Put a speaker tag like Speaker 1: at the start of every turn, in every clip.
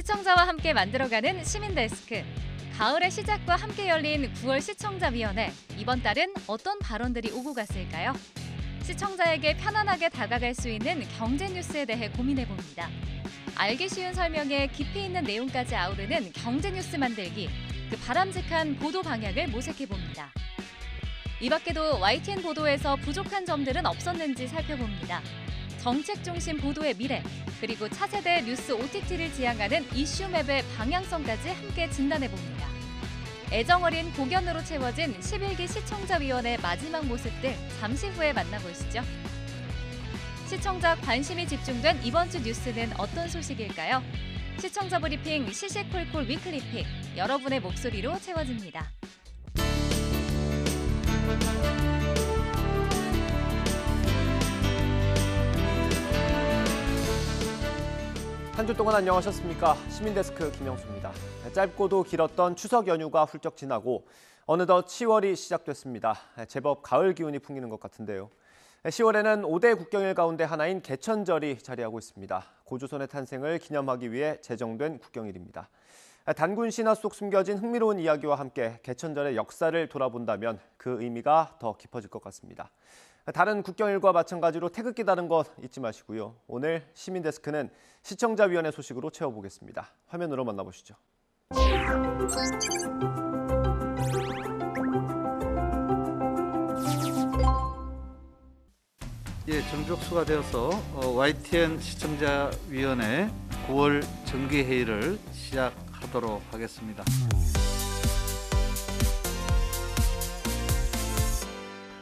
Speaker 1: 시청자와 함께 만들어가는 시민데스크. 가을의 시작과 함께 열린 9월 시청자위원회. 이번 달은 어떤 발언들이 오고 갔을까요? 시청자에게 편안하게 다가갈 수 있는 경제 뉴스에 대해 고민해 봅니다. 알기 쉬운 설명에 깊이 있는 내용까지 아우르는 경제 뉴스 만들기. 그 바람직한 보도 방향을 모색해 봅니다. 이 밖에도 YTN 보도에서 부족한 점들은 없었는지 살펴봅니다. 정책 중심 보도의 미래, 그리고 차세대 뉴스 OTT를 지향하는 이슈맵의 방향성까지 함께 진단해 봅니다. 애정어린 고견으로 채워진 11기 시청자위원회 마지막 모습들 잠시 후에 만나보시죠. 시청자 관심이 집중된 이번 주 뉴스는 어떤 소식일까요? 시청자 브리핑 시시콜콜 weekly pick 여러분의 목소리로 채워집니다.
Speaker 2: 한 주 동안 안녕하셨습니까? 시민데스크 김영수입니다. 짧고도 길었던 추석 연휴가 훌쩍 지나고 어느덧 10월이 시작됐습니다. 제법 가을 기운이 풍기는 것 같은데요. 10월에는 5대 국경일 가운데 하나인 개천절이 자리하고 있습니다. 고조선의 탄생을 기념하기 위해 제정된 국경일입니다. 단군 신화 속 숨겨진 흥미로운 이야기와 함께 개천절의 역사를 돌아본다면 그 의미가 더 깊어질 것 같습니다. 다른 국경일과 마찬가지로 태극기 다른 것 잊지 마시고요. 오늘 시민데스크는 시청자위원회 소식으로 채워보겠습니다. 화면으로 만나보시죠.
Speaker 3: 예, 정족수가 되어서 어, YTN 시청자위원회 9월 정기회의를 시작하도록 하겠습니다.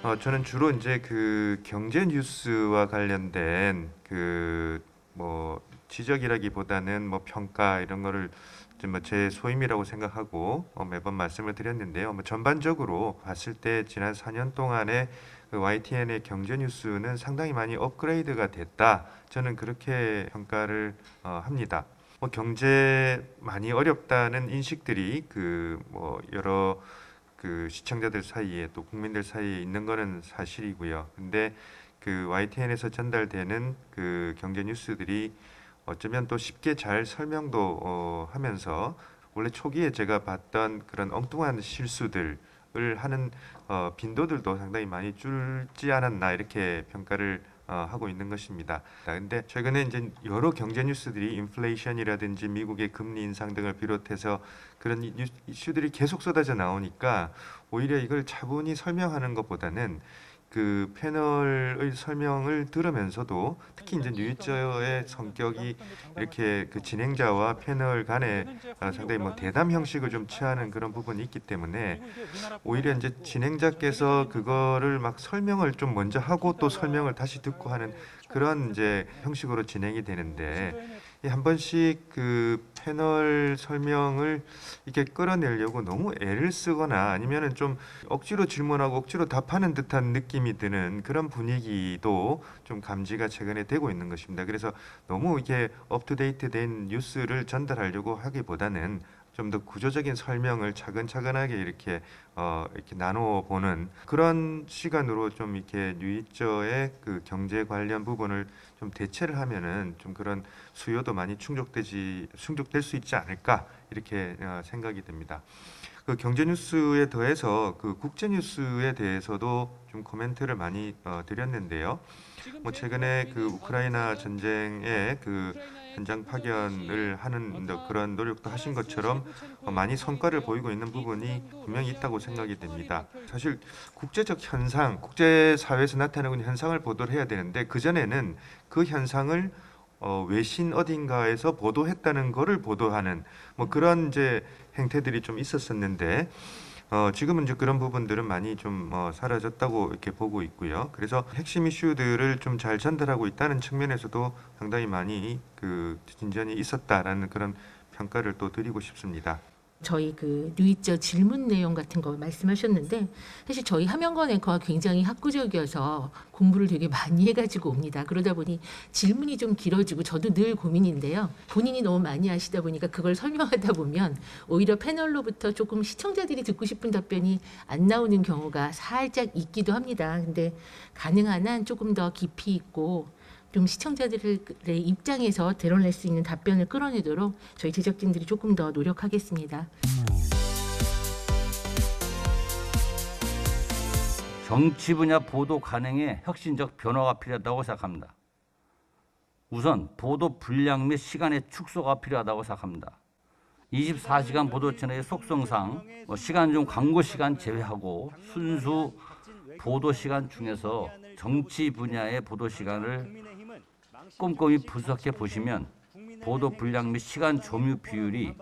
Speaker 4: 어, 저는 주로 이제 그 경제 뉴스와 관련된 그 뭐 지적이라기보다는 뭐 평가 이런 거를 뭐제 소임이라고 생각하고 어, 매번 말씀을 드렸는데요. 뭐 전반적으로 봤을 때 지난 4년 동안의 그 YTN의 경제 뉴스는 상당히 많이 업그레이드가 됐다. 저는 그렇게 평가를 어, 합니다. 뭐 경제 많이 어렵다는 인식들이 그 뭐 여러 그 시청자들 사이에 또 국민들 사이에 있는 거는 사실이고요. 근데 그 YTN에서 전달되는 그 경제 뉴스들이 어쩌면 또 쉽게 잘 설명도 어, 하면서 원래 초기에 제가 봤던 그런 엉뚱한 실수들을 하는 어, 빈도들도 상당히 많이 줄지 않았나 이렇게 평가를 어, 하고 있는 것입니다. 근데 최근에 이제 여러 경제 뉴스들이 인플레이션이라든지 미국의 금리 인상 등을 비롯해서 그런 이슈들이 계속 쏟아져 나오니까 오히려 이걸 차분히 설명하는 것보다는 그 패널의 설명을 들으면서도 특히 이제 뉴이저의 성격이 이렇게 그 진행자와 패널 간에 상당히 뭐 대담 형식을 좀 취하는 그런 부분이 있기 때문에 오히려 이제 진행자께서 그거를 막 설명을 좀 먼저 하고 또 설명을 다시 듣고 하는 그런 이제 형식으로 진행이 되는데 한 번씩 그 패널 설명을 이렇게 끌어내려고 너무 애를 쓰거나 아니면은 좀 억지로 질문하고 억지로 답하는 듯한 느낌이 드는 그런 분위기도 좀 감지가 최근에 되고 있는 것입니다. 그래서 너무 이게 업투데이트 된 뉴스를 전달하려고 하기보다는 좀 더 구조적인 설명을 차근차근하게 이렇게 어 이렇게 나누어 보는 그런 시간으로 좀 이렇게 뉴이저의 그 경제 관련 부분을 좀 대체를 하면은 좀 그런 수요도 많이 충족되지 충족될 수 있지 않을까 이렇게 어 생각이 됩니다. 그 경제 뉴스에 더해서 그 국제 뉴스에 대해서도 좀 코멘트를 많이 어 드렸는데요. 뭐 최근에 그 우크라이나 전쟁의 그 현장 파견을 하는 그런 노력도 하신 것처럼 많이 성과를 보이고 있는 부분이 분명히 있다고 생각이 됩니다. 사실 국제적 현상, 국제사회에서 나타나는 현상을 보도를 해야 되는데 그전에는 그 현상을 어, 외신 어딘가에서 보도했다는 거를 보도하는 뭐 그런 이제 행태들이 좀 있었었는데 어, 지금은 이제 그런 부분들은 많이 좀 어, 사라졌다고 이렇게 보고 있고요. 그래서 핵심 이슈들을 좀 잘 전달하고 있다는 측면에서도 상당히 많이 그 진전이 있었다라는 그런 평가를 또 드리고 싶습니다.
Speaker 5: 저희 그 뉴이저 질문 내용 같은 거 말씀하셨는데 사실 저희 하명건 앵커가 굉장히 학구적이어서 공부를 되게 많이 해가지고 옵니다. 그러다 보니 질문이 좀 길어지고 저도 늘 고민인데요. 본인이 너무 많이 하시다 보니까 그걸 설명하다 보면 오히려 패널로부터 조금 시청자들이 듣고 싶은 답변이 안 나오는 경우가 살짝 있기도 합니다. 근데 가능한 한 조금 더 깊이 있고 좀 시청자들의 입장에서 드러낼 수 있는 답변을 끌어내도록 저희 제작진들이 조금 더 노력하겠습니다.
Speaker 6: 정치 분야 보도 관행에 혁신적 변화가 필요하다고 생각합니다. 우선 보도 분량 및 시간의 축소가 필요하다고 생각합니다. 24시간 보도 채널의 속성상 뭐 시간 중 광고 시간 제외하고 순수 보도 시간 중에서 정치 분야의 보도 시간을 꼼꼼히 분석해 보시면 보도 분량 및 시간 점유 비율이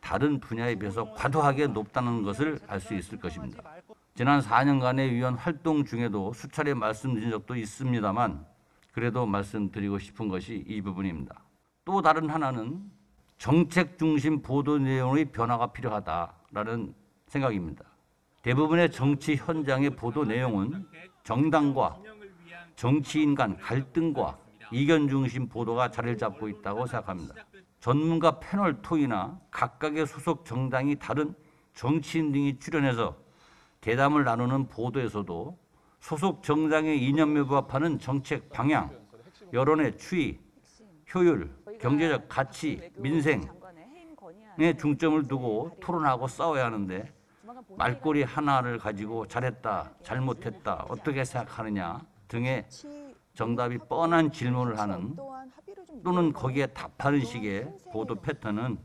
Speaker 6: 다른 분야에 비해서 과도하게 높다는 것을 알 수 있을 것입니다. 지난 4년간의 위원 활동 중에도 수차례 말씀드린 적도 있습니다만 그래도 말씀드리고 싶은 것이 이 부분입니다. 또 다른 하나는 정책 중심 보도 내용의 변화가 필요하다라는 생각입니다. 대부분의 정치 현장의 보도 내용은 정당과 정치인 간 갈등과 이견 중심 보도가 자리를 잡고 있다고 생각합니다. 전문가 패널 토의나 각각의 소속 정당이 다른 정치인 등이 출연해서 대담을 나누는 보도에서도 소속 정당의 이념에 부합하는 정책 방향, 여론의 추이, 효율, 경제적 가치, 민생에 중점을 두고 토론하고 싸워야 하는데 말꼬리 하나를 가지고 잘했다, 잘못했다, 어떻게 생각하느냐 등의 정답이 뻔한 질문을 하는 또는 거기에 답하는 식의 보도 패턴은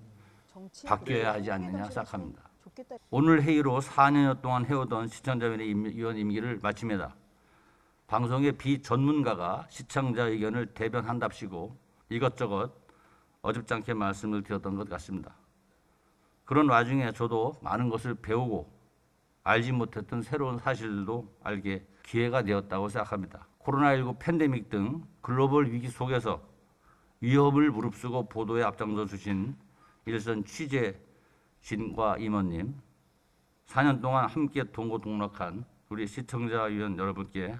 Speaker 6: 바뀌어야 하지 않느냐 생각합니다. 오늘 회의로 4년 동안 해오던 시청자위원 임기를 마칩니다. 방송의 비전문가가 시청자 의견을 대변한답시고 이것저것 어줍잖게 말씀을 드렸던 것 같습니다. 그런 와중에 저도 많은 것을 배우고 알지 못했던 새로운 사실들도 알게 기회가 되었다고 생각합니다. 코로나19 팬데믹 등 글로벌 위기 속에서 위협을 무릅쓰고 보도에 앞장서 주신 일선 취재진과 임원님, 4년 동안 함께 동고동락한 우리 시청자 위원 여러분께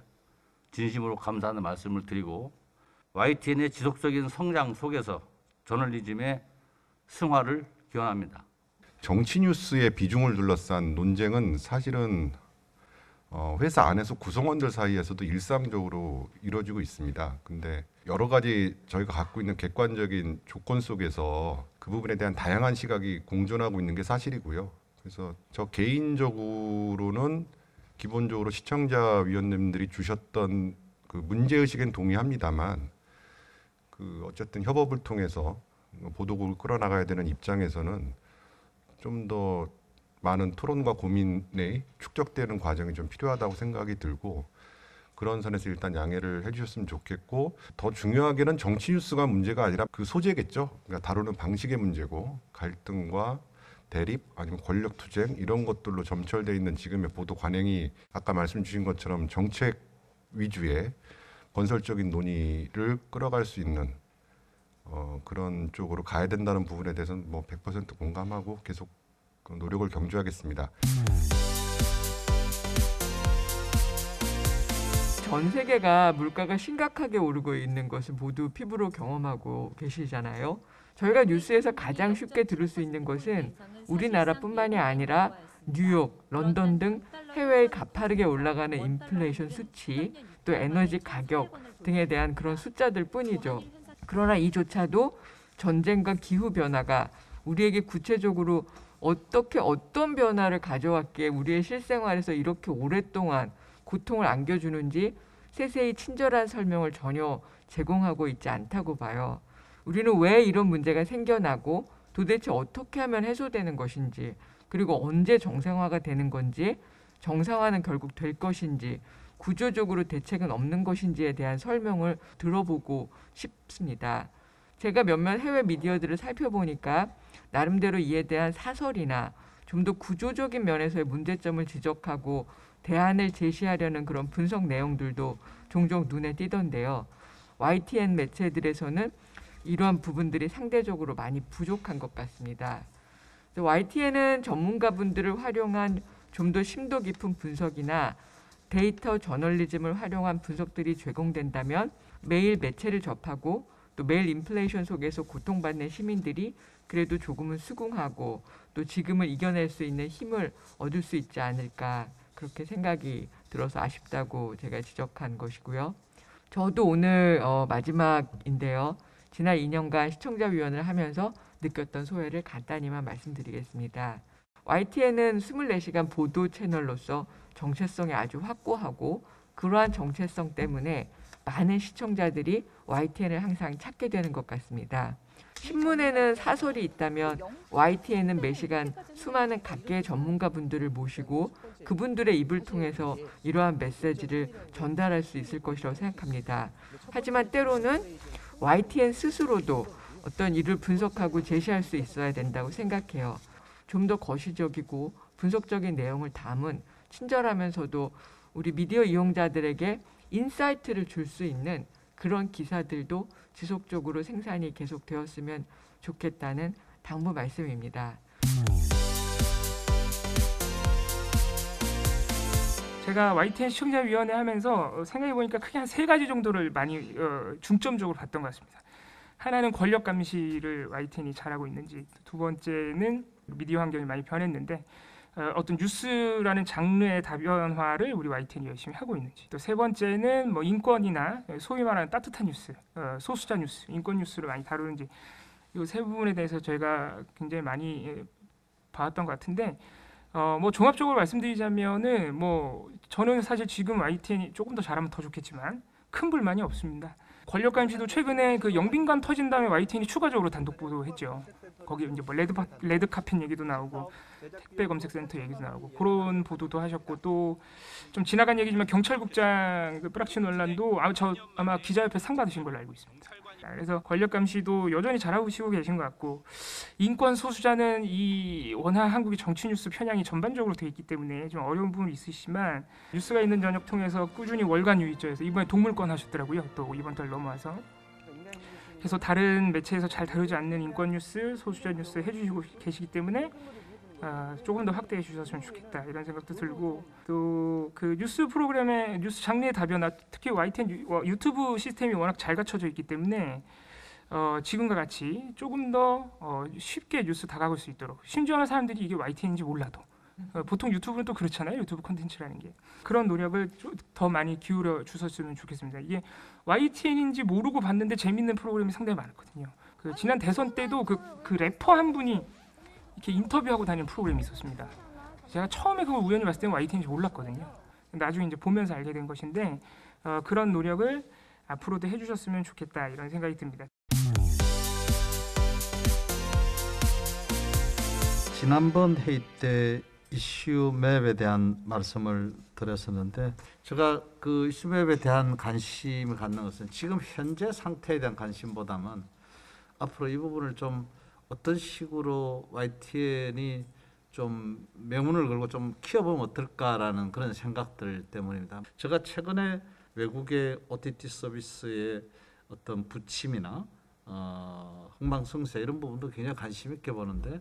Speaker 6: 진심으로 감사하는 말씀을 드리고 YTN의 지속적인 성장 속에서 저널리즘의 승화를 기원합니다.
Speaker 7: 정치 뉴스의 비중을 둘러싼 논쟁은 사실은 어, 회사 안에서 구성원들 사이에서도 일상적으로 이루어지고 있습니다. 근데 여러 가지 저희가 갖고 있는 객관적인 조건 속에서 그 부분에 대한 다양한 시각이 공존하고 있는 게 사실이고요. 그래서 저 개인적으로는 기본적으로 시청자 위원님들이 주셨던 그 문제 의식엔 동의합니다만 그 어쨌든 협업을 통해서 보도국을 끌어나가야 되는 입장에서는 좀더 많은 토론과 고민이 축적되는 과정이 좀 필요하다고 생각이 들고 그런 선에서 일단 양해를 해주셨으면 좋겠고 더 중요하게는 정치 뉴스가 문제가 아니라 그 소재겠죠. 그러니까 다루는 방식의 문제고 갈등과 대립 아니면 권력 투쟁 이런 것들로 점철돼 있는 지금의 보도 관행이 아까 말씀 주신 것처럼 정책 위주의 건설적인 논의를 끌어갈 수 있는 어, 그런 쪽으로 가야 된다는 부분에 대해서는 뭐 100% 공감하고 계속 그 노력을 경주하겠습니다.
Speaker 8: 전 세계가 물가가 심각하게 오르고 있는 것을 모두 피부로 경험하고 계시잖아요. 저희가 뉴스에서 가장 쉽게 들을 수 있는 것은 우리나라뿐만이 아니라 뉴욕, 런던 등 해외에 가파르게 올라가는 인플레이션 수치, 또 에너지 가격 등에 대한 그런 숫자들 뿐이죠. 그러나 이조차도 전쟁과 기후 변화가 우리에게 구체적으로 어떻게 어떤 변화를 가져왔기에 우리의 실생활에서 이렇게 오랫동안 고통을 안겨주는지 세세히 친절한 설명을 전혀 제공하고 있지 않다고 봐요. 우리는 왜 이런 문제가 생겨나고 도대체 어떻게 하면 해소되는 것인지 그리고 언제 정상화가 되는 건지 정상화는 결국 될 것인지 구조적으로 대책은 없는 것인지에 대한 설명을 들어보고 싶습니다. 제가 몇몇 해외 미디어들을 살펴보니까 나름대로 이에 대한 사설이나 좀 더 구조적인 면에서의 문제점을 지적하고 대안을 제시하려는 그런 분석 내용들도 종종 눈에 띄던데요. YTN 매체들에서는 이러한 부분들이 상대적으로 많이 부족한 것 같습니다. YTN은 전문가분들을 활용한 좀 더 심도 깊은 분석이나 데이터 저널리즘을 활용한 분석들이 제공된다면 매일 매체를 접하고 또 매일 인플레이션 속에서 고통받는 시민들이 그래도 조금은 수긍하고 또 지금을 이겨낼 수 있는 힘을 얻을 수 있지 않을까 그렇게 생각이 들어서 아쉽다고 제가 지적한 것이고요. 저도 오늘 어, 마지막인데요. 지난 2년간 시청자위원을 하면서 느꼈던 소회를 간단히만 말씀드리겠습니다. YTN은 24시간 보도 채널로서 정체성이 아주 확고하고 그러한 정체성 때문에 많은 시청자들이 YTN을 항상 찾게 되는 것 같습니다. 신문에는 사설이 있다면 YTN은 매시간 수많은 각계의 전문가분들을 모시고 그분들의 입을 통해서 이러한 메시지를 전달할 수 있을 것이라고 생각합니다. 하지만 때로는 YTN 스스로도 어떤 일을 분석하고 제시할 수 있어야 된다고 생각해요. 좀 더 거시적이고 분석적인 내용을 담은 친절하면서도 우리 미디어 이용자들에게 insight를 줄 수 있는 그런 기사들도 지속적으로 생산이 계속되었으면 좋겠다는 당부 말씀입니다.
Speaker 9: 제가 YTN 시청자위원회 하면서 생각해 보니까 크게 한 세 가지 정도를 많이 어, 중점적으로 봤던 것 같습니다. 하나는 권력 감시를 YTN이 잘하고 있는지, 두 번째는 미디어 환경이 많이 변했는데 어, 어떤 뉴스라는 장르의 다변화를 우리 YTN이 열심히 하고 있는지, 또 세 번째는 뭐 인권이나 소위 말하는 따뜻한 뉴스, 어, 소수자 뉴스, 인권 뉴스를 많이 다루는지 이 세 부분에 대해서 저희가 굉장히 많이 예, 봐왔던 것 같은데 어, 뭐 종합적으로 말씀드리자면은 뭐 저는 사실 지금 YTN이 조금 더 잘하면 더 좋겠지만 큰 불만이 없습니다. 권력 감시도 최근에 그 영빈관 터진 다음에 YTN이 추가적으로 단독 보도했죠. 거기 이제 뭐 레드 파- 레드 카펫 얘기도 나오고 택배 검색센터 얘기도 나오고 그런 보도도 하셨고 또 좀 지나간 얘기지만 경찰국장 그 뿌락치 논란도 아, 저 아마 기자협회 상 받으신 걸로 알고 있습니다. 그래서 권력 감시도 여전히 잘하고 시고 계신 것 같고 인권 소수자는 이 워낙 한국의 정치 뉴스 편향이 전반적으로 돼 있기 때문에 좀 어려운 부분이 있으시지만 뉴스가 있는 저녁 통해서 꾸준히 월간 뉴있저에서 이번에 동물권 하셨더라고요. 또 이번 달 넘어와서 그래서 다른 매체에서 잘 다루지 않는 인권 뉴스, 소수자 뉴스 해주시고 계시기 때문에 아, 조금 더 확대해 주셨으면 좋겠다 이런 생각도 들고 또 그 뉴스 프로그램의 뉴스 장르의 다변화 특히 YTN 유, 어, 유튜브 시스템이 워낙 잘 갖춰져 있기 때문에 어, 지금과 같이 조금 더 어, 쉽게 뉴스 다가갈 수 있도록 심지어는 사람들이 이게 YTN인지 몰라도. 어, 보통 유튜브는 또 그렇잖아요 유튜브 콘텐츠라는 게. 그런 노력을 좀더 많이 기울여 주셨으면 좋겠습니다. 이게 YTN인지 모르고 봤는데 재밌는 프로그램이 상당히 많았거든요. 그 지난 대선 때도 그, 그 래퍼 한 분이 이렇게 인터뷰하고 다니는 프로그램이 있었습니다 제가 처음에 그걸 우연히 봤을 때는 YTN인지 몰랐거든요 나중에 이제 보면서 알게 된 것인데 어, 그런 노력을 앞으로도 해주셨으면 좋겠다 이런 생각이 듭니다.
Speaker 3: 지난번 회의 때 이슈 맵에 대한 말씀을 드렸었는데 제가 그 이슈 맵에 대한 관심을 갖는 것은 지금 현재 상태에 대한 관심보다는 앞으로 이 부분을 좀 어떤 식으로 YTN이 좀 명운을 걸고 좀 키워보면 어떨까라는 그런 생각들 때문입니다. 제가 최근에 외국의 OTT 서비스의 어떤 부침이나 어, 흥망성쇠 이런 부분도 굉장히 관심 있게 보는데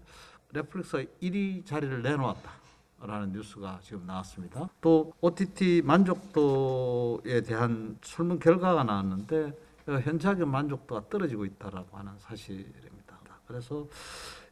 Speaker 3: 넷플릭스가 1위 자리를 내놓았다라는 뉴스가 지금 나왔습니다. 또 OTT 만족도에 대한 설문 결과가 나왔는데 어, 현저하게 만족도가 떨어지고 있다라고 하는 사실입니다. 그래서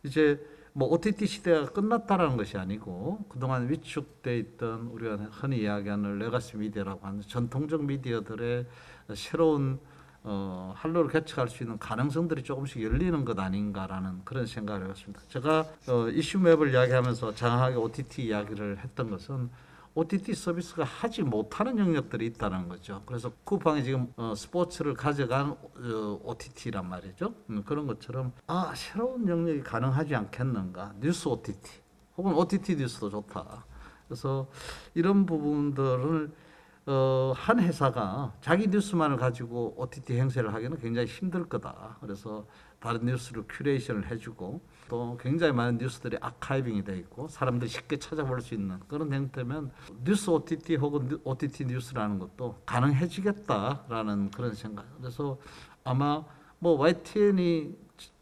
Speaker 3: 이제 뭐 OTT 시대가 끝났다라는 것이 아니고 그동안 위축돼 있던 우리가 흔히 이야기하는 레가시 미디어라고 하는 전통적 미디어들의 새로운 어, 활로를 개척할 수 있는 가능성들이 조금씩 열리는 것 아닌가라는 그런 생각을 해봤습니다. 제가 어, 이슈맵을 이야기하면서 장하게 OTT 이야기를 했던 것은 OTT 서비스가 하지 못하는 영역들이 있다는 거죠. 그래서 쿠팡이 지금 어, 스포츠를 가져간 어, OTT란 말이죠. 음, 그런 것처럼 아 새로운 영역이 가능하지 않겠는가? 뉴스 OTT 혹은 OTT 뉴스도 좋다. 그래서 이런 부분들을 어, 한 회사가 자기 뉴스만을 가지고 OTT 행세를 하기는 굉장히 힘들 거다. 그래서 다른 뉴스를 curation을 해주고 또 굉장히 많은 뉴스들이 archiving이 돼 있고 사람들이 쉽게 찾아볼 수 있는 그런 형태면 뉴스 OTT 혹은 뉴- OTT 뉴스라는 것도 가능해지겠다라는 그런 생각. 그래서 아마 뭐 YTN이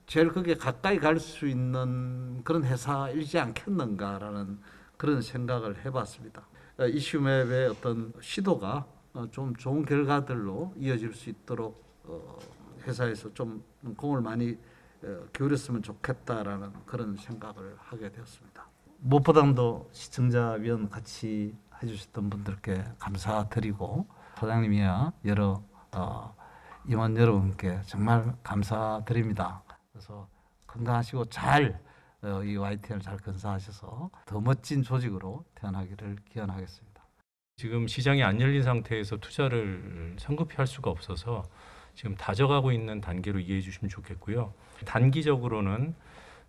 Speaker 3: 제일 그게 가까이 갈 수 있는 그런 회사이지 않겠는가라는 그런 생각을 해봤습니다. 어, 이슈맵의 어떤 시도가 어, 좀 좋은 결과들로 이어질 수 있도록 어, 회사에서 좀 공을 많이 어, 기울였으면 좋겠다라는 그런 생각을 하게 되었습니다. 무엇보다도 시청자 위원 같이 해주셨던 분들께 감사드리고 소장님이야 여러 어, 임원 여러분께 정말 감사드립니다. 그래서 건강하시고 잘 어, 이 YTN을 잘 건사하셔서 더 멋진 조직으로 태어나기를 기원하겠습니다.
Speaker 10: 지금 시장이 안 열린 상태에서 투자를 성급히 할 수가 없어서 지금 다져가고 있는 단계로 이해해 주시면 좋겠고요. 단기적으로는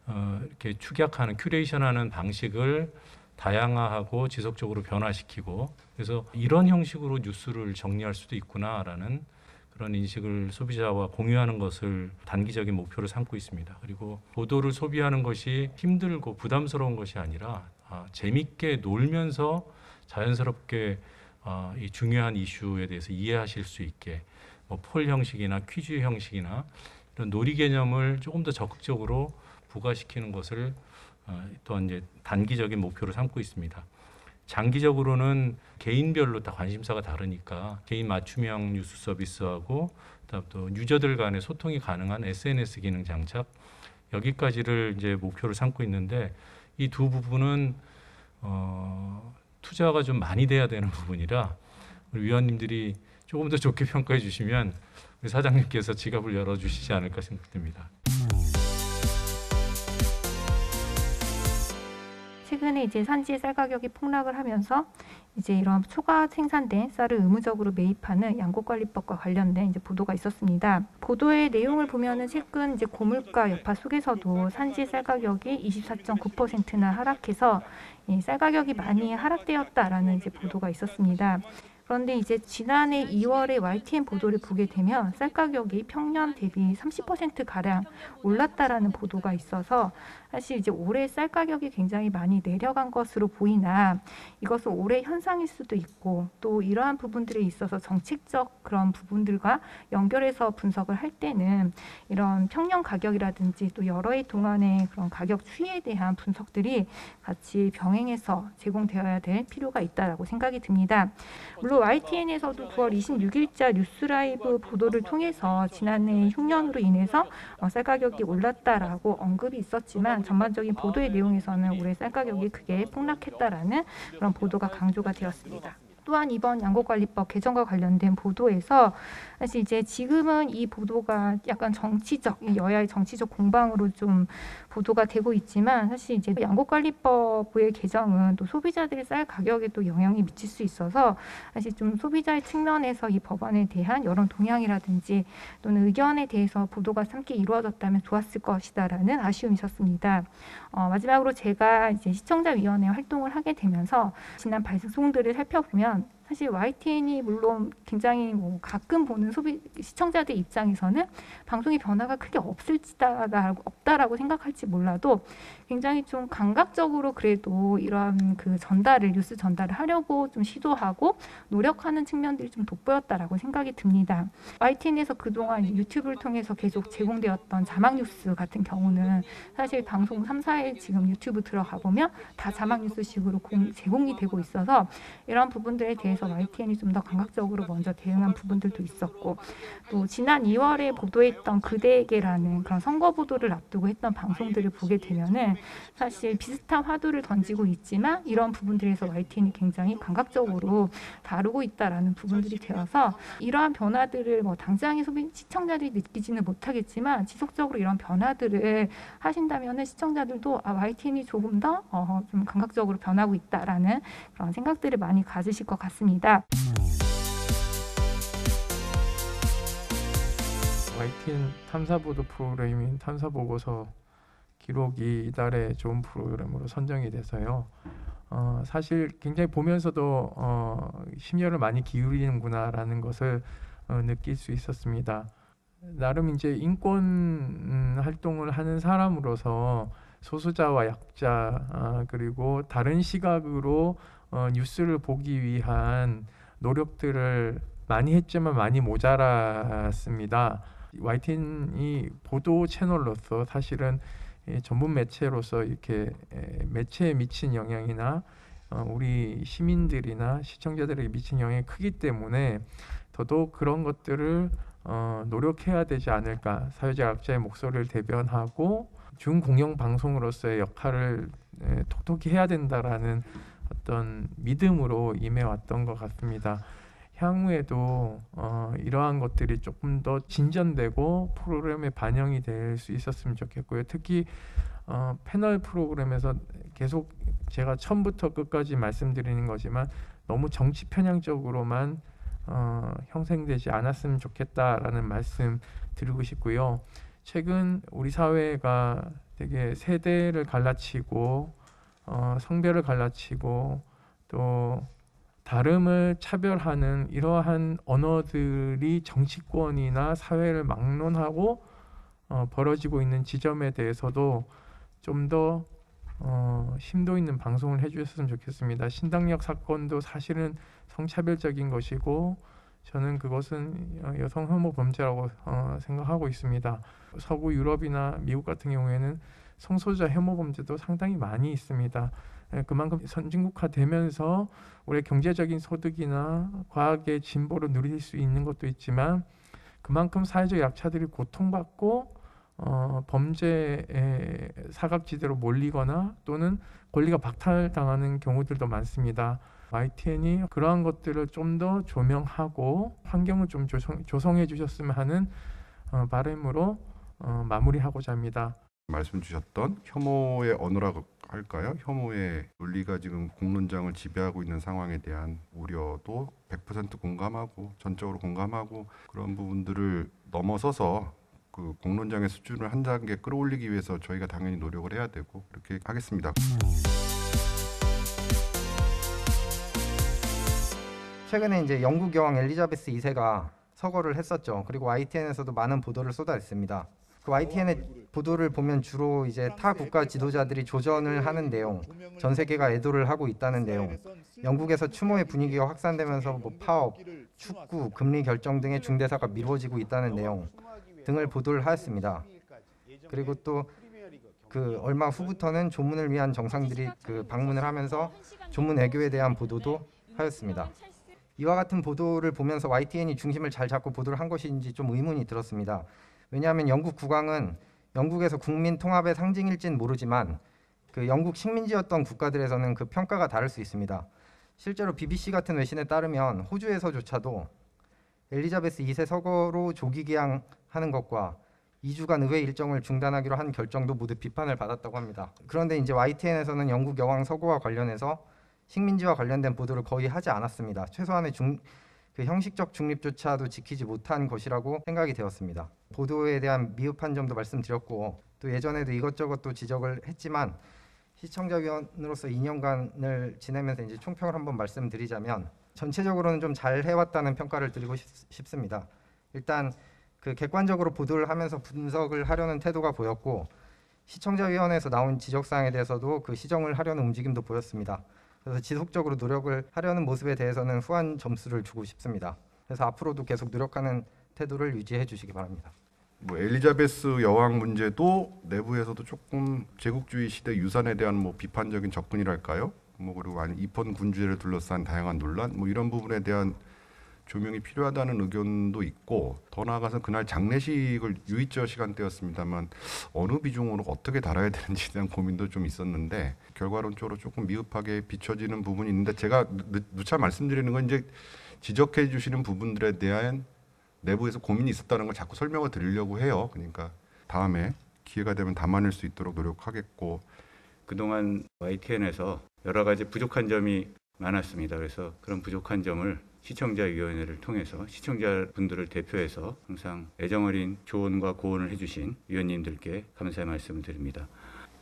Speaker 10: 어, 이렇게 축약하는 큐레이션하는 방식을 다양화하고 지속적으로 변화시키고 그래서 이런 형식으로 뉴스를 정리할 수도 있구나라는 그런 인식을 소비자와 공유하는 것을 단기적인 목표로 삼고 있습니다. 그리고 보도를 소비하는 것이 힘들고 부담스러운 것이 아니라 아, 재밌게 놀면서 자연스럽게 아, 이 중요한 이슈에 대해서 이해하실 수 있게 뭐 폴 형식이나 퀴즈 형식이나 이런 놀이 개념을 조금 더 적극적으로 부과시키는 것을 어, 또한 이제 단기적인 목표로 삼고 있습니다. 장기적으로는 개인별로 다 관심사가 다르니까 개인 맞춤형 뉴스 서비스하고 또 유저들 간의 소통이 가능한 SNS 기능 장착 여기까지를 이제 목표로 삼고 있는데 이 두 부분은 어, 투자가 좀 많이 돼야 되는 부분이라 우리 위원님들이 조금 더 좋게 평가해 주시면 우리 사장님께서 지갑을 열어 주시지 않을까 생각됩니다.
Speaker 11: 최근에 이제 산지 쌀 가격이 폭락을 하면서 이제 이런 초과 생산된 쌀을 의무적으로 매입하는 양곡관리법과 관련된 이제 보도가 있었습니다. 보도의 내용을 보면은 최근 이제 고물가 여파 속에서도 산지 쌀 가격이 24.9%나 하락해서 이쌀 가격이 많이 하락되었다라는 이제 보도가 있었습니다. 그런데 이제 지난해 2월에 YTN 보도를 보게 되면 쌀 가격이 평년 대비 30% 가량 올랐다라는 보도가 있어서 사실 이제 올해 쌀 가격이 굉장히 많이 내려간 것으로 보이나 이것은 올해 현상일 수도 있고 또 이러한 부분들에 있어서 정책적 그런 부분들과 연결해서 분석을 할 때는 이런 평년 가격이라든지 또 여러 해 동안의 그런 가격 추이에 대한 분석들이 같이 병행해서 제공되어야 될 필요가 있다라고 생각이 듭니다. 물론 YTN에서도 9월 26일자 뉴스라이브 보도를 통해서 지난해 흉년으로 인해서 어, 쌀 가격이 올랐다라고 언급이 있었지만 전반적인 보도의 내용에서는 올해 쌀 가격이 크게 폭락했다라는 그런 보도가 강조가 되었습니다. 또한 이번 양곡관리법 개정과 관련된 보도에서 사실 이제 지금은 이 보도가 약간 정치적 이 여야의 정치적 공방으로 좀 보도가 되고 있지만 사실 이제 양곡관리법의 개정은 또 소비자들의 쌀 가격에도 영향이 미칠 수 있어서 사실 좀 소비자의 측면에서 이 법안에 대한 여론 동향이라든지 또는 의견에 대해서 보도가 함께 이루어졌다면 좋았을 것이다라는 아쉬움이 있었습니다. 어, 마지막으로 제가 이제 시청자위원회 활동을 하게 되면서 지난 발송들을 살펴보면 사실 YTN이 물론 굉장히 뭐 가끔 보는 소비 시청자들 입장에서는 방송의 변화가 크게 없을지다라고 없다라고 생각할지 몰라도 굉장히 좀 감각적으로 그래도 이러한 그 전달을 뉴스 전달을 하려고 좀 시도하고 노력하는 측면들이 좀 돋보였다라고 생각이 듭니다. YTN에서 그동안 유튜브를 통해서 계속 제공되었던 자막 뉴스 같은 경우는 사실 방송 3, 4일 지금 유튜브 들어가 보면 다 자막 뉴스식으로 공, 제공이 되고 있어서 이런 부분들에 대해서 YTN이 좀 더 감각적으로 먼저 대응한 부분들도 있었고 또 지난 2월에 보도했던 그대에게라는 그런 선거 보도를 앞두고 했던 방송들을 보게 되면은 사실 비슷한 화두를 던지고 있지만 이런 부분들에서 YTN이 굉장히 감각적으로 다루고 있다라는 부분들이 되어서 이러한 변화들을 뭐 당장의 소비 시청자들이 느끼지는 못하겠지만 지속적으로 이런 변화들을 하신다면은 시청자들도 아 YTN이 조금 더 어, 좀 감각적으로 변하고 있다라는 그런 생각들을 많이 가지실 것 같습니다.
Speaker 12: YTN 탐사보도 프로그램인 탐사보고서 기록이 이달에 좋은 프로그램으로 선정이 돼서요. 어, 사실 굉장히 보면서도 어, 심려를 많이 기울이는구나라는 것을 어, 느낄 수 있었습니다. 나름 이제 인권 음, 활동을 하는 사람으로서 소수자와 약자 아, 그리고 다른 시각으로 어, 뉴스를 보기 위한 노력들을 많이 했지만 많이 모자랐습니다. YTN이 보도 채널로서 사실은 이 전문 매체로서 이렇게 에, 매체에 미친 영향이나 어, 우리 시민들이나 시청자들에게 미친 영향이 크기 때문에 더더욱 그런 것들을 어, 노력해야 되지 않을까 사회적 약자의 목소리를 대변하고 중공영 방송으로서의 역할을 에, 톡톡히 해야 된다라는 어떤 믿음으로 임해왔던 것 같습니다. 향후에도 어, 이러한 것들이 조금 더 진전되고 프로그램에 반영이 될 수 있었으면 좋겠고요. 특히 어, 패널 프로그램에서 계속 제가 처음부터 끝까지 말씀드리는 거지만 너무 정치 편향적으로만 어, 형성되지 않았으면 좋겠다라는 말씀 드리고 싶고요. 최근 우리 사회가 되게 세대를 갈라치고 어, 성별을 갈라치고 또 다름을 차별하는 이러한 언어들이 정치권이나 사회를 막론하고 어, 벌어지고 있는 지점에 대해서도 좀더 어, 심도 있는 방송을 해주셨으면 좋겠습니다. 신당역 사건도 사실은 성차별적인 것이고 저는 그것은 어, 여성 혐오 범죄라고 어, 생각하고 있습니다. 서구 유럽이나 미국 같은 경우에는 성소수자 혐오 범죄도 상당히 많이 있습니다. 예, 그만큼 선진국화 되면서 우리의 경제적인 소득이나 과학의 진보를 누릴 수 있는 것도 있지만 그만큼 사회적 약자들이 고통받고 어, 범죄의 사각지대로 몰리거나 또는 권리가 박탈당하는 경우들도 많습니다. YTN이 그러한 것들을 좀 더 조명하고 환경을 좀 조성, 조성해 주셨으면 하는 어, 바람으로 어, 마무리하고자 합니다.
Speaker 7: 말씀 주셨던 혐오의 언어라고 할까요? 혐오의 논리가 지금 공론장을 지배하고 있는 상황에 대한 우려도 100% 공감하고 전적으로 공감하고 그런 부분들을 넘어서서 그 공론장의 수준을 한 단계 끌어올리기 위해서 저희가 당연히 노력을 해야 되고 그렇게 하겠습니다.
Speaker 13: 최근에 이제 영국 여왕 엘리자베스 2세가 서거를 했었죠. 그리고 YTN에서도 많은 보도를 쏟아냈습니다. 그 YTN의 보도를 보면 주로 이제 타 국가 지도자들이 조전을 하는 내용, 전 세계가 애도를 하고 있다는 내용, 영국에서 추모의 분위기가 확산되면서 뭐 파업, 축구, 금리 결정 등의 중대사가 미뤄지고 있다는 내용 등을 보도를 하였습니다. 그리고 또 그 얼마 후부터는 조문을 위한 정상들이 그 방문을 하면서 조문 애교에 대한 보도도 하였습니다. 이와 같은 보도를 보면서 YTN이 중심을 잘 잡고 보도를 한 것인지 좀 의문이 들었습니다. 왜냐하면 영국 국왕은 영국에서 국민 통합의 상징일진 모르지만 그 영국 식민지였던 국가들에서는 그 평가가 다를 수 있습니다. 실제로 BBC 같은 외신에 따르면 호주에서조차도 엘리자베스 2세 서거로 조기 개항하는 것과 2주간 의회 일정을 중단하기로 한 결정도 모두 비판을 받았다고 합니다. 그런데 이제 YTN에서는 영국 여왕 서거와 관련해서 식민지와 관련된 보도를 거의 하지 않았습니다. 최소한의 중, 그 형식적 중립조차도 지키지 못한 것이라고 생각이 되었습니다. 보도에 대한 미흡한 점도 말씀드렸고 또 예전에도 이것저것 또 지적을 했지만 시청자위원으로서 2년간을 지내면서 이제 총평을 한번 말씀드리자면 전체적으로는 좀 잘 해왔다는 평가를 드리고 싶, 싶습니다. 일단 그 객관적으로 보도를 하면서 분석을 하려는 태도가 보였고 시청자위원회에서 나온 지적사항에 대해서도 그 시정을 하려는 움직임도 보였습니다. 그래서 지속적으로 노력을 하려는 모습에 대해서는 후한 점수를 주고 싶습니다. 그래서 앞으로도 계속 노력하는 태도를 유지해 주시기 바랍니다.
Speaker 7: 뭐 엘리자베스 여왕 문제도 내부에서도 조금 제국주의 시대 유산에 대한 뭐 비판적인 접근이랄까요? 뭐 그리고 아니 입헌 군주제를 둘러싼 다양한 논란 뭐 이런 부분에 대한 조명이 필요하다는 의견도 있고 더 나아가서 그날 장례식을 유의저 시간대였습니다만 어느 비중으로 어떻게 달아야 되는지에 대한 고민도 좀 있었는데 결과론적으로 조금 미흡하게 비춰지는 부분이 있는데 제가 누- 누차 말씀드리는 건 이제 지적해 주시는 부분들에 대한 내부에서 고민이 있었다는 걸 자꾸 설명을 드리려고 해요. 그러니까 다음에 기회가 되면 담아낼 수 있도록 노력하겠고
Speaker 14: 그동안 YTN에서 여러 가지 부족한 점이 많았습니다. 그래서 그런 부족한 점을 시청자위원회를 통해서 시청자분들을 대표해서 항상 애정어린 조언과 고언을 해주신 위원님들께 감사의 말씀을 드립니다.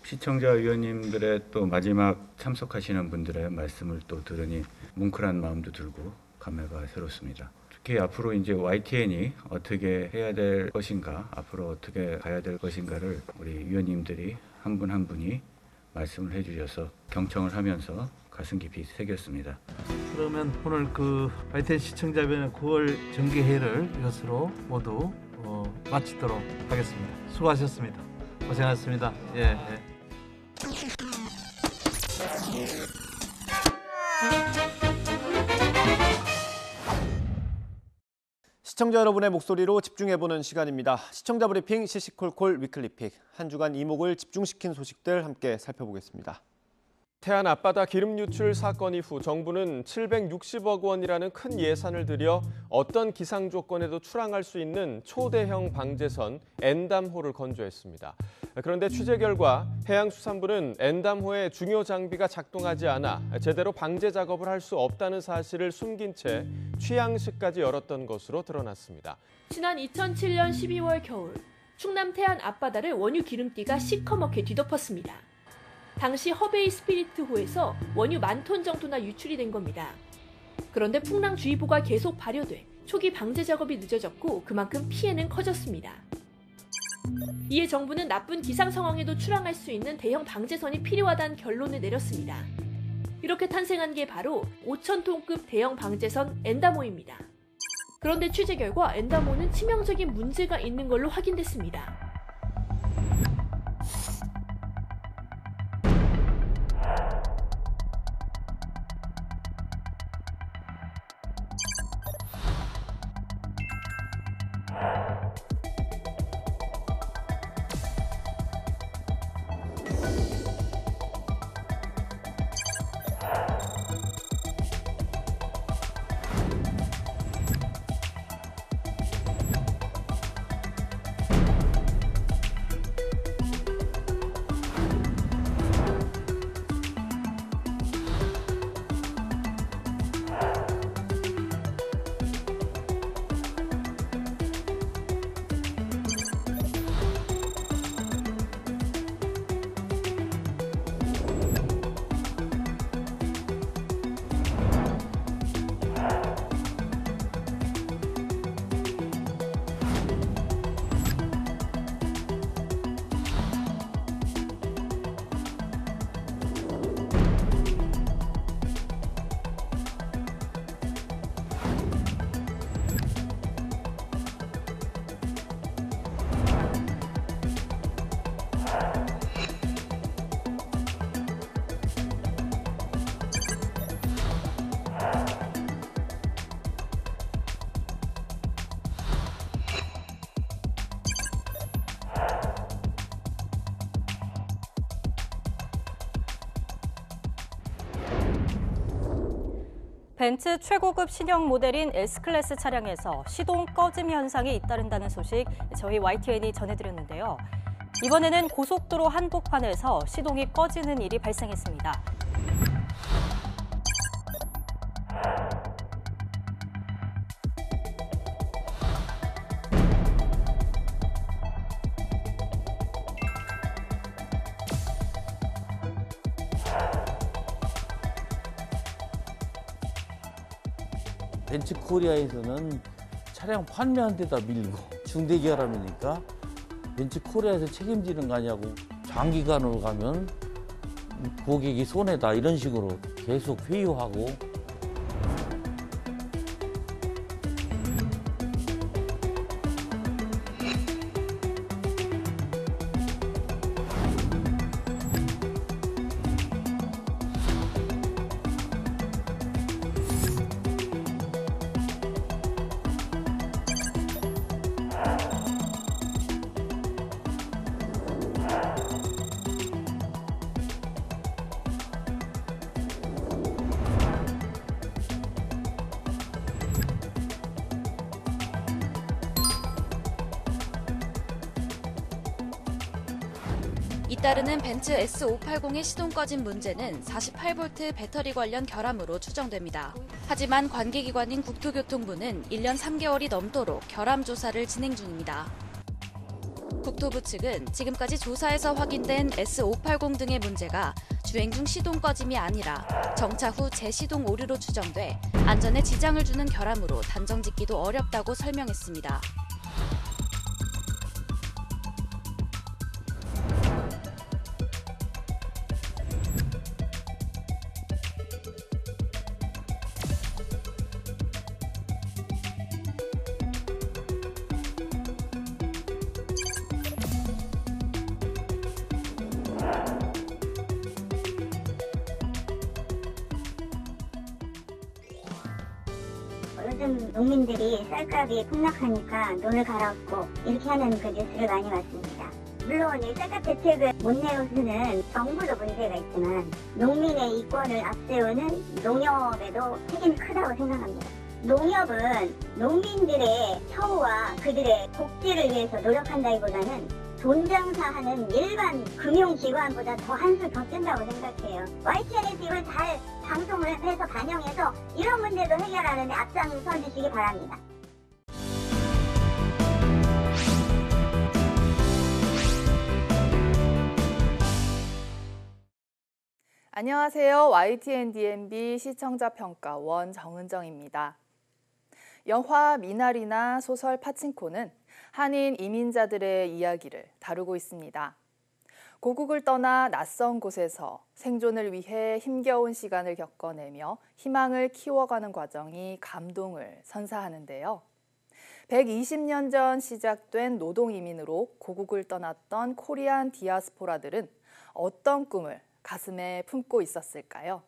Speaker 14: 시청자 위원님들의 또 마지막 참석하시는 분들의 말씀을 또 들으니 뭉클한 마음도 들고 감회가 새롭습니다. 특히 앞으로 이제 YTN이 어떻게 해야 될 것인가, 앞으로 어떻게 가야 될 것인가를 우리 위원님들이 한 분한 분이 말씀을 해주셔서 경청을 하면서 가슴 깊이 새겼습니다.
Speaker 3: 그러면 오늘 그 YTN 시청자변의 9월 정기회를 이것으로 모두 어, 마치도록 하겠습니다. 수고하셨습니다. 고생하셨습니다. 예. 예.
Speaker 2: 시청자 여러분의 목소리로 집중해보는 시간입니다. 시청자 브리핑 시시콜콜 위클리픽 한 주간 이목을 집중시킨 소식들 함께 살펴보겠습니다.
Speaker 15: 태안 앞바다 기름 유출 사건 이후 정부는 760억 원이라는 큰 예산을 들여 어떤 기상 조건에도 출항할 수 있는 초대형 방제선 엔담호를 건조했습니다. 그런데 취재 결과 해양수산부는 엔담호의 중요 장비가 작동하지 않아 제대로 방제 작업을 할 수 없다는 사실을 숨긴 채 취양식까지 열었던 것으로 드러났습니다.
Speaker 16: 지난 2007년 12월 겨울 충남 태안 앞바다를 원유 기름띠가 시커멓게 뒤덮었습니다. 당시 허베이 스피리트호에서 원유 만 톤 정도나 유출이 된 겁니다. 그런데 풍랑주의보가 계속 발효돼 초기 방제 작업이 늦어졌고 그만큼 피해는 커졌습니다. 이에 정부는 나쁜 기상 상황에도 출항할 수 있는 대형 방제선이 필요하다는 결론을 내렸습니다. 이렇게 탄생한 게 바로 5,000톤급 대형 방제선 엔다모입니다. 그런데 취재 결과 엔다모는 치명적인 문제가 있는 걸로 확인됐습니다.
Speaker 17: 벤츠 최고급 신형 모델인 S클래스 차량에서 시동 꺼짐 현상이 잇따른다는 소식 저희 YTN이 전해드렸는데요. 이번에는 고속도로 한복판에서 시동이 꺼지는 일이 발생했습니다.
Speaker 18: 벤츠 코리아에서는 차량 판매한 데다 밀고 중대기아람이니까 벤츠 코리아에서 책임지는 거 아니냐고 장기간으로 가면 고객이 손해다. 이런 식으로 계속 회유하고
Speaker 19: 잇따르는 벤츠 S580의 시동 꺼진 문제는 48V 배터리 관련 결함으로 추정됩니다. 하지만 관계기관인 국토교통부는 1년 3개월이 넘도록 결함 조사를 진행 중입니다. 국토부 측은 지금까지 조사에서 확인된 S580 등의 문제가 주행 중 시동 꺼짐이 아니라 정차 후 재시동 오류로 추정돼 안전에 지장을 주는 결함으로 단정 짓기도 어렵다고 설명했습니다.
Speaker 20: 요즘 농민들이 쌀값이 폭락하니까 논을 갈아엎고 이렇게 하는 그 뉴스를 많이 봤습니다. 물론 이 쌀값 대책을 못 내세우는 정부도 문제가 있지만 농민의 이권을 앞세우는 농협에도 책임이 크다고 생각합니다. 농협은 농민들의 처우와 그들의 복지를 위해서 노력한다기보다는 돈 장사하는 일반 금융기관보다 더 한술 더 뜬다고 생각해요. YTN에서 이걸 잘 방송을 해서 반영해서 이런 문제도 해결하는 데 앞장서 주시기 바랍니다.
Speaker 21: 안녕하세요. YTN DMB 시청자 평가원 정은정입니다. 영화 미나리나 소설 파친코는 한인 이민자들의 이야기를 다루고 있습니다. 고국을 떠나 낯선 곳에서 생존을 위해 힘겨운 시간을 겪어내며 희망을 키워가는 과정이 감동을 선사하는데요. 120년 전 시작된 노동 이민으로 고국을 떠났던 코리안 디아스포라들은 어떤 꿈을 가슴에 품고 있었을까요?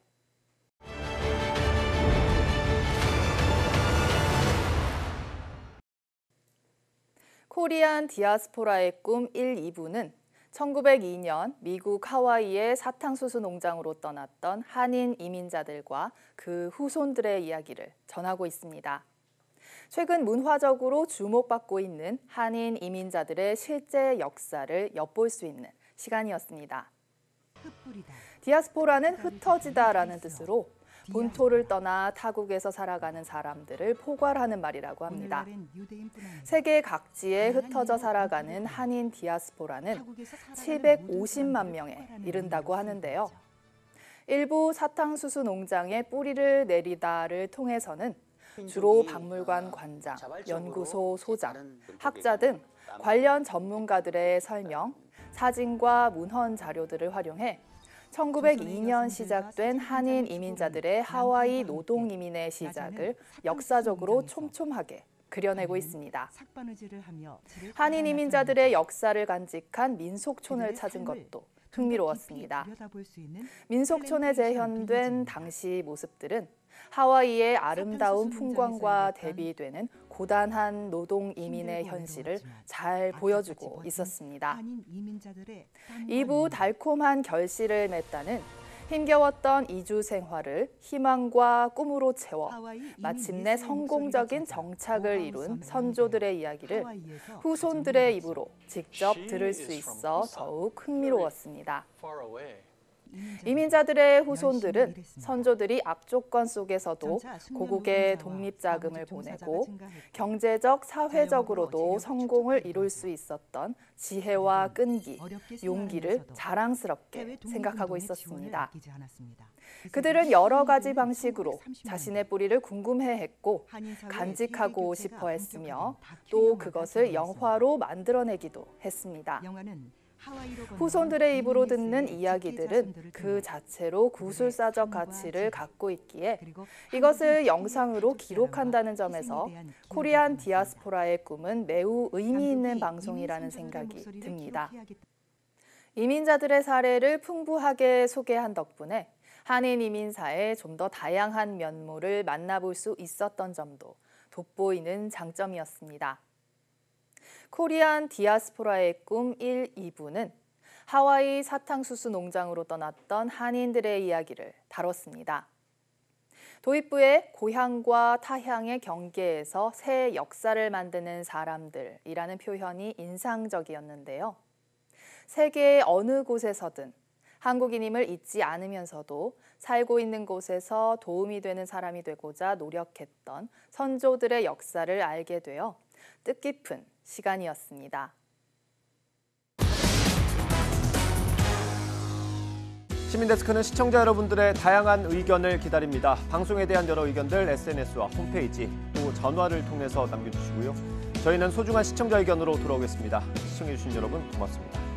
Speaker 21: 코리안 디아스포라의 꿈 1, 2부는 1902년 미국 하와이의 사탕수수 농장으로 떠났던 한인 이민자들과 그 후손들의 이야기를 전하고 있습니다. 최근 문화적으로 주목받고 있는 한인 이민자들의 실제 역사를 엿볼 수 있는 시간이었습니다. 디아스포라는 흩어지다라는 뜻으로 본토를 떠나 타국에서 살아가는 사람들을 포괄하는 말이라고 합니다. 세계 각지에 흩어져 살아가는 한인 디아스포라는 750만 명에 이른다고 하는데요. 일부 사탕수수 농장에 뿌리를 내리다를 통해서는 주로 박물관 관장, 연구소 소장, 학자 등 관련 전문가들의 설명, 사진과 문헌 자료들을 활용해 1902년 시작된 한인 이민자들의 하와이 노동 이민의 시작을 역사적으로 촘촘하게 그려내고 있습니다. 한인 이민자들의 역사를 간직한 민속촌을 찾은 것도 흥미로웠습니다. 민속촌에 재현된 당시 모습들은 하와이의 아름다운 풍광과 대비되는 고단한 노동 이민의 현실을 잘 보여주고 있었습니다. 2부 달콤한 결실을 맺다는 힘겨웠던 이주 생활을 희망과 꿈으로 채워 마침내 성공적인 정착을 이룬 선조들의 이야기를 후손들의 입으로 직접 들을 수 있어 더욱 흥미로웠습니다. 이민자들의 후손들은 선조들이 악조건 속에서도 고국에 독립자금을 보내고 경제적, 사회적으로도 성공을 이룰 수 있었던 지혜와 끈기, 용기를 자랑스럽게 생각하고 있었습니다. 그들은 여러 가지 방식으로 자신의 뿌리를 궁금해했고 간직하고 싶어 했으며 또 그것을 영화로 만들어내기도 했습니다. 후손들의 입으로 듣는 이야기들은 그 자체로 구술사적 가치를 갖고 있기에 이것을 영상으로 기록한다는 점에서 코리안 디아스포라의 꿈은 매우 의미 있는 방송이라는 생각이 듭니다. 이민자들의 사례를 풍부하게 소개한 덕분에 한인 이민사의 좀 더 다양한 면모를 만나볼 수 있었던 점도 돋보이는 장점이었습니다. 코리안 디아스포라의 꿈 1, 2부는 하와이 사탕수수 농장으로 떠났던 한인들의 이야기를 다뤘습니다. 도입부의 고향과 타향의 경계에서 새 역사를 만드는 사람들이라는 표현이 인상적이었는데요. 세계의 어느 곳에서든 한국인임을 잊지 않으면서도 살고 있는 곳에서 도움이 되는 사람이 되고자 노력했던 선조들의 역사를 알게 되어 뜻깊은 시간이었습니다.
Speaker 2: 시민데스크는 시청자 여러분들의 다양한 의견을 기다립니다. 방송에 대한 여러 의견들 SNS와 홈페이지 또 전화를 통해서 남겨주시고요. 저희는 소중한 시청자 의견으로 돌아오겠습니다. 시청해주신 여러분 고맙습니다.